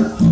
Yeah.